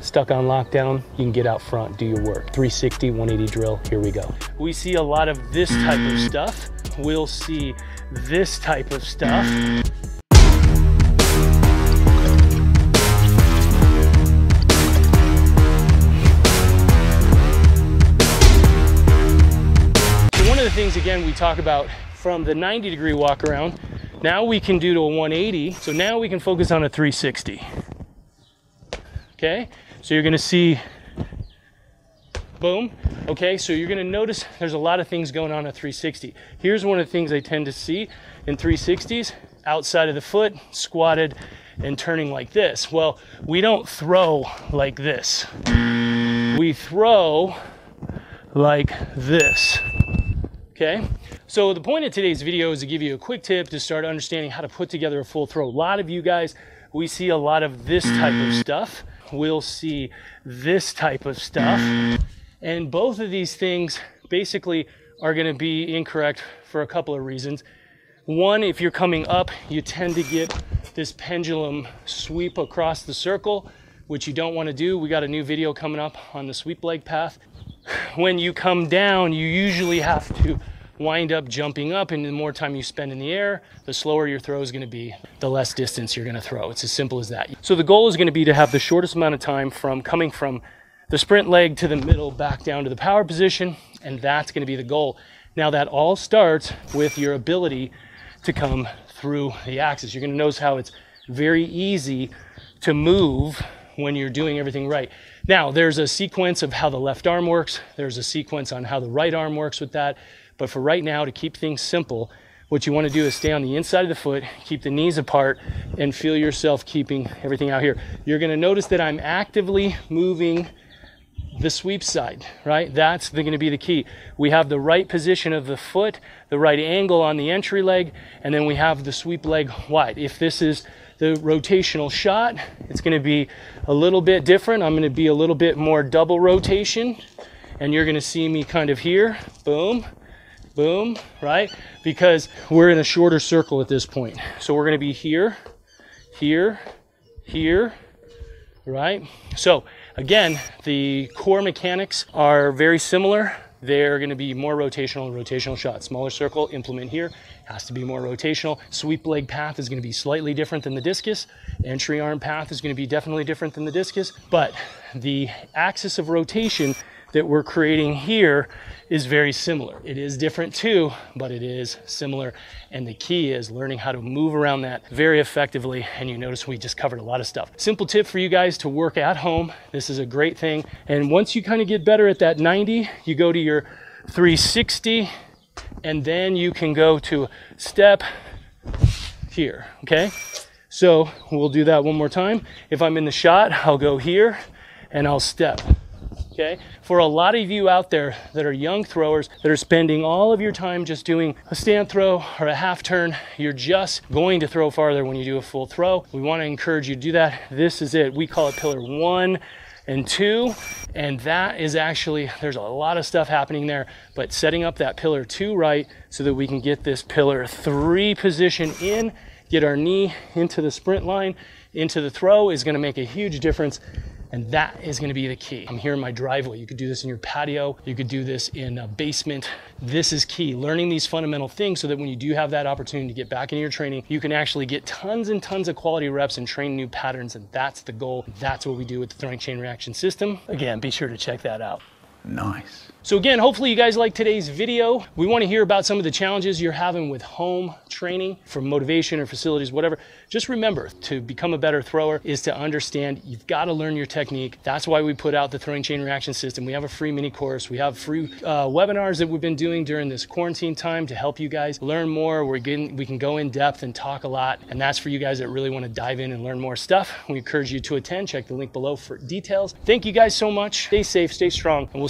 stuck on lockdown, you can get out front, do your work. 360, 180 drill, here we go. We see a lot of this type of stuff. We'll see this type of stuff. one of the things, again, we talk about from the 90 degree walk around, now we can do to a 180. So now we can focus on a 360. Okay, so you're gonna see, boom. Okay, so you're gonna notice there's a lot of things going on at 360. Here's one of the things I tend to see in 360s, outside of the foot, squatted, and turning like this. Well, we don't throw like this. We throw like this. Okay, so the point of today's video is to give you a quick tip to start understanding how to put together a full throw. A lot of you guys, we see a lot of this type of stuff. We'll see this type of stuff. And both of these things basically are gonna be incorrect for a couple of reasons. One, if you're coming up, you tend to get this pendulum sweep across the circle, which you don't wanna do. We got a new video coming up on the sweep leg path when you come down, you usually have to wind up jumping up, and the more time you spend in the air, the slower your throw is going to be, the less distance you're going to throw. It's as simple as that. So the goal is going to be to have the shortest amount of time from coming from the sprint leg to the middle back down to the power position, and that's going to be the goal. Now that all starts with your ability to come through the axis. You're going to notice how it's very easy to move when you're doing everything right. Now, there's a sequence of how the left arm works, there's a sequence on how the right arm works with that. But for right now, to keep things simple, what you want to do is stay on the inside of the foot, keep the knees apart, and feel yourself keeping everything out here. You're going to notice that I'm actively moving the sweep side, right? That's going to be the key. We have the right position of the foot, the right angle on the entry leg, and then we have the sweep leg wide. If this is the rotational shot. It's going to be a little bit different. I'm going to be a little bit more double rotation. And you're going to see me kind of here, boom, boom, right? Because we're in a shorter circle at this point. So we're going to be here, here, here, right? So again, the core mechanics are very similar. They're going to be more rotational rotational shots. Smaller circle, implement here, has to be more rotational. Sweep leg path is going to be slightly different than the discus. Entry arm path is going to be definitely different than the discus. But the axis of rotation that we're creating here is very similar. It is different too, but it is similar. And the key is learning how to move around that very effectively. And you notice we just covered a lot of stuff. Simple tip for you guys to work at home. This is a great thing. And once you kind of get better at that 90, you go to your 360 and then you can go to step here, okay? So we'll do that one more time. If I'm in the shot, I'll go here and I'll step. Okay? For a lot of you out there that are young throwers that are spending all of your time just doing a stand throw or a half turn, you're just going to throw farther when you do a full throw. We want to encourage you to do that. This is it. We call it pillar one and two. And that is actually, there's a lot of stuff happening there, but setting up that pillar two right so that we can get this pillar three position in, get our knee into the sprint line, into the throw is going to make a huge difference and that is gonna be the key. I'm here in my driveway. You could do this in your patio. You could do this in a basement. This is key. Learning these fundamental things so that when you do have that opportunity to get back into your training, you can actually get tons and tons of quality reps and train new patterns. And that's the goal. That's what we do with the throwing chain reaction system. Again, be sure to check that out. Nice. So again, hopefully you guys like today's video. We want to hear about some of the challenges you're having with home training from motivation or facilities, whatever. Just remember to become a better thrower is to understand you've got to learn your technique. That's why we put out the throwing chain reaction system. We have a free mini course. We have free uh, webinars that we've been doing during this quarantine time to help you guys learn more. We're getting, we can go in depth and talk a lot. And that's for you guys that really want to dive in and learn more stuff. We encourage you to attend. Check the link below for details. Thank you guys so much. Stay safe, stay strong, and we'll